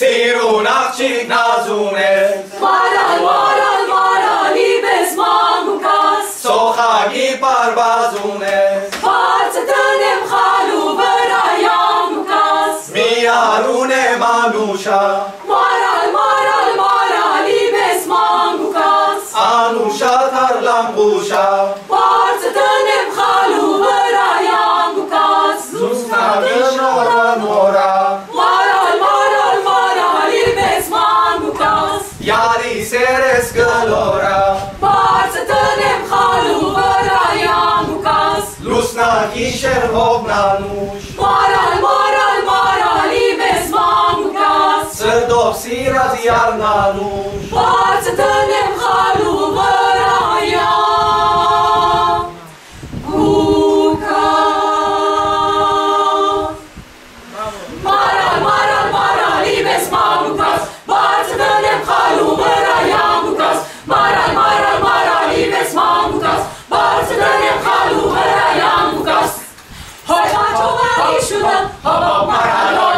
Siru nachchik nazune. Maral, maral, maral, Anușa. Maral, maral, maral, ibes mangucas Anușa tarlambușa Parță tănem halu vărai angucas Zusca nora nora. Maral, maral, maral, ibes mangucas Iari se rescălora Parță tănem halu vărai angucas Lusna kisher hobnanuș بصيرة ديارنا روج بارتدن بخالو برايا بوكا مرة مرة مرة ليبس ما بكراس بارتدن بخالو برايا بكراس مرة مرة مرة ليبس ما بكراس بارتدن بخالو برايا بكراس هاي ما توما ليشونا هبا مرة